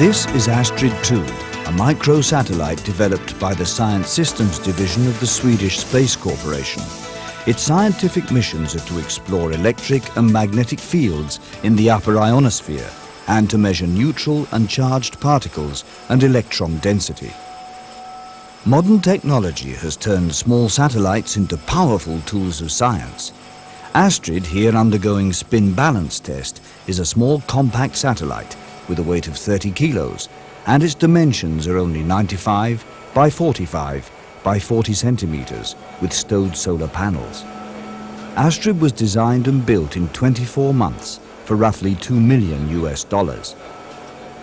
This is Astrid 2, a microsatellite developed by the Science Systems Division of the Swedish Space Corporation. Its scientific missions are to explore electric and magnetic fields in the upper ionosphere and to measure neutral and charged particles and electron density. Modern technology has turned small satellites into powerful tools of science. Astrid, here undergoing spin balance test, is a small compact satellite with a weight of 30 kilos and its dimensions are only 95 by 45 by 40 centimeters with stowed solar panels. Astrid was designed and built in 24 months for roughly 2 million US dollars.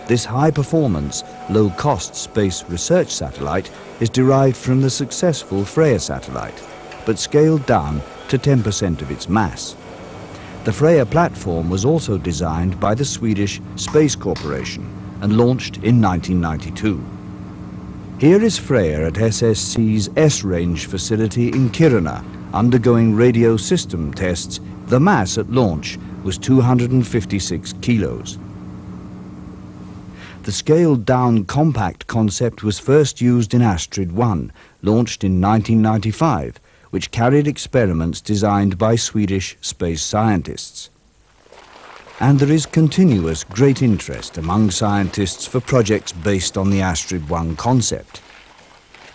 This high-performance, low-cost space research satellite is derived from the successful Freja satellite, but scaled down to 10% of its mass. The Freja platform was also designed by the Swedish Space Corporation and launched in 1992. Here is Freja at SSC's Esrange facility in Kiruna, undergoing radio system tests. The mass at launch was 256 kilos. The scaled-down compact concept was first used in Astrid 1, launched in 1995, which carried experiments designed by Swedish space scientists. And there is continuous great interest among scientists for projects based on the Astrid 1 concept.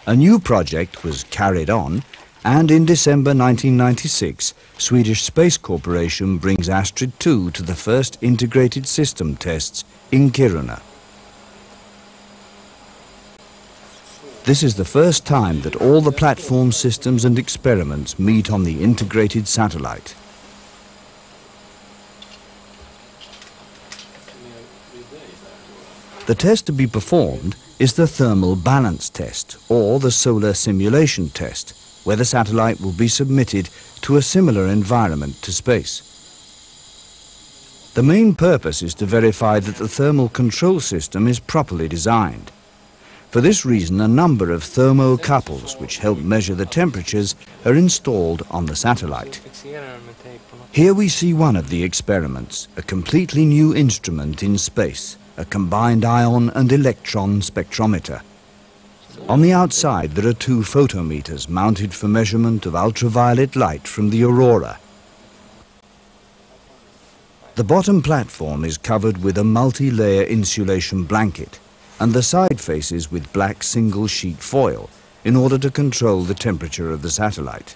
A new project was carried on, and in December 1996, Swedish Space Corporation brings Astrid 2 to the first integrated system tests in Kiruna. This is the first time that all the platform systems and experiments meet on the integrated satellite. The test to be performed is the thermal balance test or the solar simulation test, where the satellite will be submitted to a similar environment to space. The main purpose is to verify that the thermal control system is properly designed. For this reason, a number of thermocouples, which help measure the temperatures, are installed on the satellite. Here we see one of the experiments, a completely new instrument in space, a combined ion and electron spectrometer. On the outside there are two photometers mounted for measurement of ultraviolet light from the aurora. The bottom platform is covered with a multi-layer insulation blanket and the side faces with black single sheet foil in order to control the temperature of the satellite.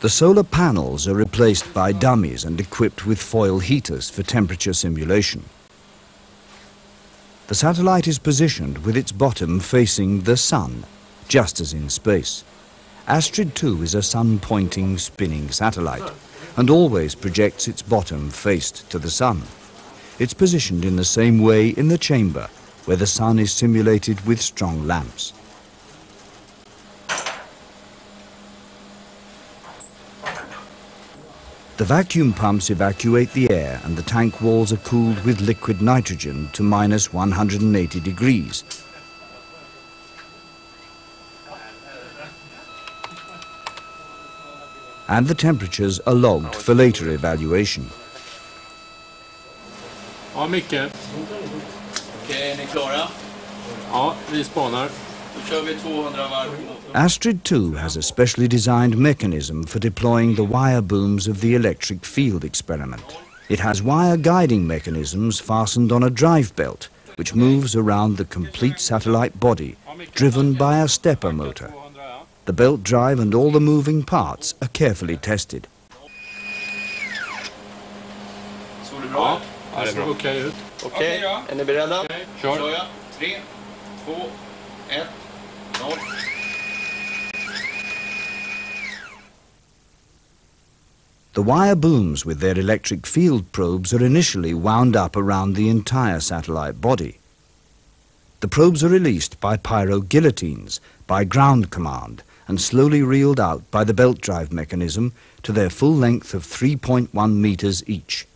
The solar panels are replaced by dummies and equipped with foil heaters for temperature simulation. The satellite is positioned with its bottom facing the sun, just as in space. Astrid 2 is a sun-pointing spinning satellite and always projects its bottom faced to the sun. It's positioned in the same way in the chamber, where the sun is simulated with strong lamps. The vacuum pumps evacuate the air and the tank walls are cooled with liquid nitrogen to minus 180 degrees. And the temperatures are logged for later evaluation. Ja, Micke. Okej, är ni klara? Ja, vi spanar. Då kör vi 200 varv. Astrid 2 has a specially designed mechanism for deploying the wire booms of the electric field experiment. It has wire guiding mechanisms fastened on a drive belt, which moves around the complete satellite body, driven by a stepper motor. The belt drive and all the moving parts are carefully tested. Såg det bra ut? Ja, det ser okej ut. Okej, är ni beredda? Okej, Kör kör. jag. 3, 2, 1, 0. The wire booms with their electric field probes are initially wound up around the entire satellite body. The probes are released by pyro guillotines, by ground command, and slowly reeled out by the belt drive mechanism to their full length of 3.1 meters each.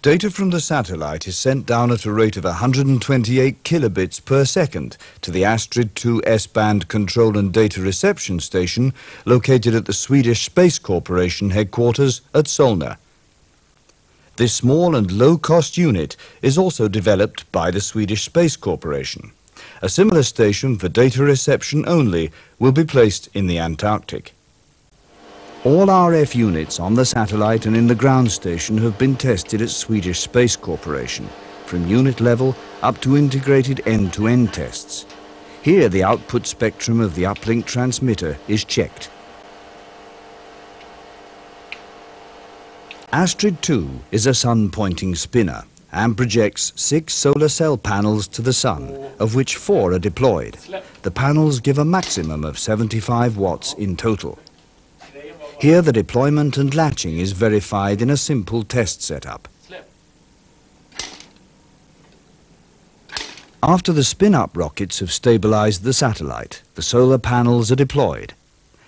Data from the satellite is sent down at a rate of 128 kilobits per second to the Astrid 2 S-band control and data reception station located at the Swedish Space Corporation headquarters at Solna. This small and low-cost unit is also developed by the Swedish Space Corporation. A similar station for data reception only will be placed in the Antarctic. All RF units on the satellite and in the ground station have been tested at Swedish Space Corporation, from unit level up to integrated end-to-end -end tests. Here the output spectrum of the uplink transmitter is checked. Astrid 2 is a sun-pointing spinner and projects six solar cell panels to the sun, of which four are deployed. The panels give a maximum of 75 watts in total. Here the deployment and latching is verified in a simple test setup. After the spin-up rockets have stabilized the satellite, the solar panels are deployed.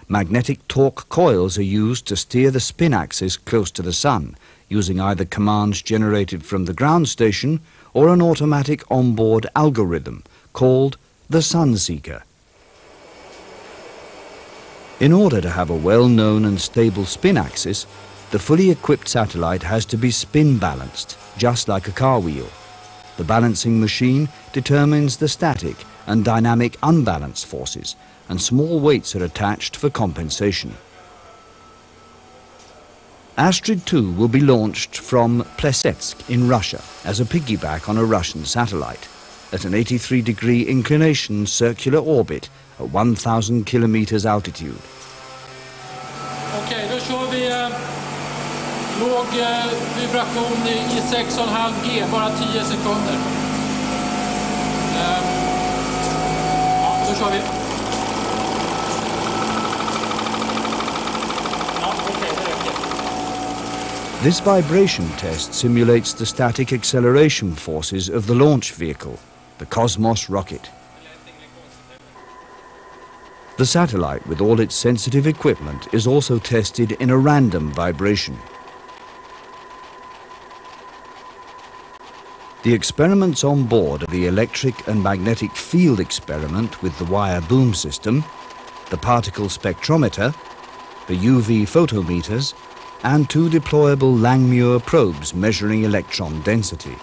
Magnetic torque coils are used to steer the spin axis close to the sun, using either commands generated from the ground station or an automatic onboard algorithm called the Sunseeker. In order to have a well-known and stable spin axis, the fully equipped satellite has to be spin balanced, just like a car wheel. The balancing machine determines the static and dynamic unbalance forces, and small weights are attached for compensation. Astrid 2 will be launched from Plesetsk in Russia as a piggyback on a Russian satellite at an 83 degree inclination circular orbit at 1000 kilometers altitude. Okej, då kör vi eh, låg eh, vibration i, i 6,5 G, bara 10 sekunder. Eh, ja, då kör vi. Ja, okej, det räcker. This vibration test simulates the static acceleration forces of the launch vehicle, the Cosmos rocket. The satellite, with all its sensitive equipment, is also tested in a random vibration. The experiments on board are the electric and magnetic field experiment with the wire boom system, the particle spectrometer, the UV photometers, and two deployable Langmuir probes measuring electron density.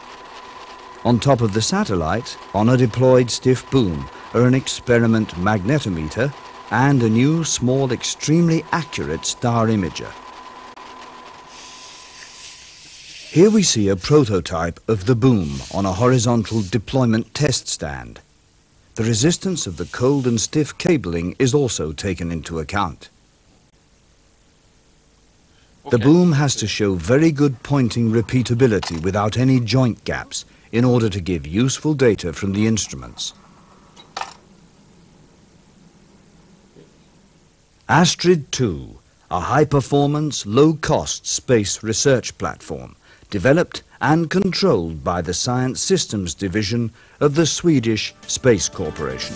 On top of the satellite, on a deployed stiff boom, are an experiment magnetometer and a new, small, extremely accurate star imager. Here we see a prototype of the boom on a horizontal deployment test stand. The resistance of the cold and stiff cabling is also taken into account. The boom has to show very good pointing repeatability without any joint gaps in order to give useful data from the instruments. Astrid 2, a high-performance, low-cost space research platform developed and controlled by the Science Systems Division of the Swedish Space Corporation.